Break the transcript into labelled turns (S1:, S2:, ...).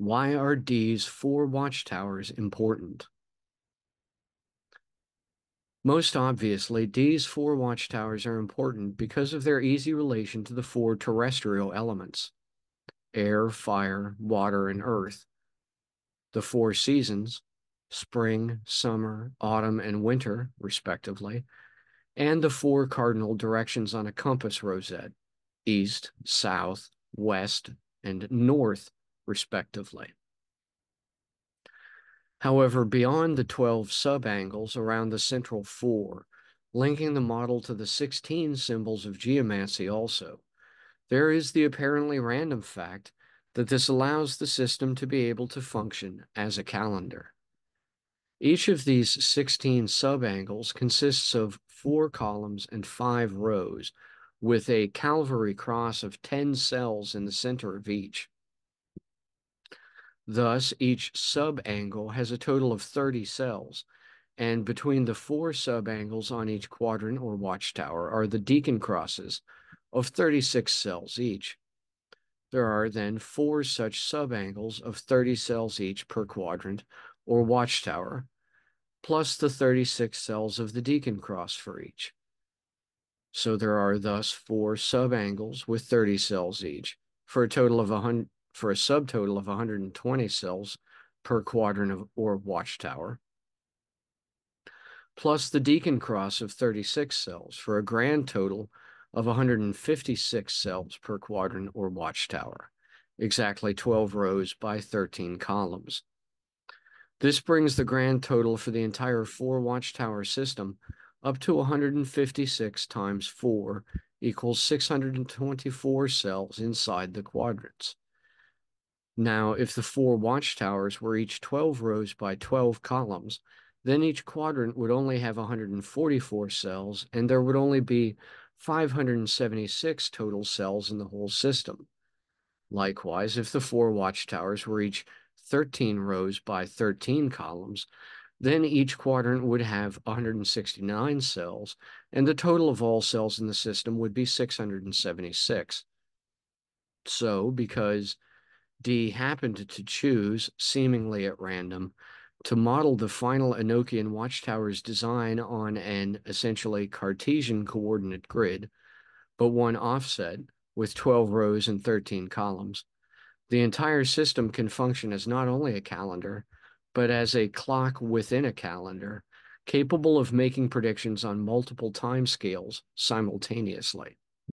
S1: Why are Dee's four watchtowers important? Most obviously, Dee's four watchtowers are important because of their easy relation to the four terrestrial elements air, fire, water, and earth. The four seasons spring, summer, autumn, and winter, respectively, and the four cardinal directions on a compass rosette east, south, west, and north, respectively. However, beyond the 12 subangles around the central four, linking the model to the 16 symbols of geomancy also, there is the apparently random fact that this allows the system to be able to function as a calendar. Each of these 16 subangles consists of four columns and five rows, with a Calvary cross of 10 cells in the center of each. Thus, each subangle has a total of 30 cells, and between the four subangles on each quadrant or watchtower are the deacon crosses of 36 cells each. There are then four such subangles of 30 cells each per quadrant or watchtower, plus the 36 cells of the deacon cross for each. So there are thus four subangles with 30 cells each, for a total of 100, for a subtotal of 120 cells per quadrant of, or watchtower, plus the deacon cross of 36 cells for a grand total of 156 cells per quadrant or watchtower, exactly 12 rows by 13 columns. This brings the grand total for the entire four watchtower system up to 156 times 4 equals 624 cells inside the quadrants. Now, if the four watchtowers were each 12 rows by 12 columns, then each quadrant would only have 144 cells, and there would only be 576 total cells in the whole system. Likewise, if the four watchtowers were each 13 rows by 13 columns, then each quadrant would have 169 cells, and the total of all cells in the system would be 676. So, because Dee happened to choose, seemingly at random, to model the final Enochian watchtower's design on an essentially Cartesian coordinate grid, but one offset with 12 rows and 13 columns. The entire system can function as not only a calendar, but as a clock within a calendar, capable of making predictions on multiple time scales simultaneously.